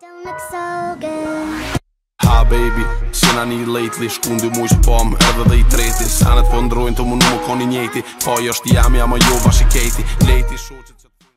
Don't look so good Ha baby, lately Shku në dy pom, edhe dhe i treti Sanet po ndrojnë të mund më koni njëti Po jo është jam, jam a jo bashi kejti Lejti shu që të...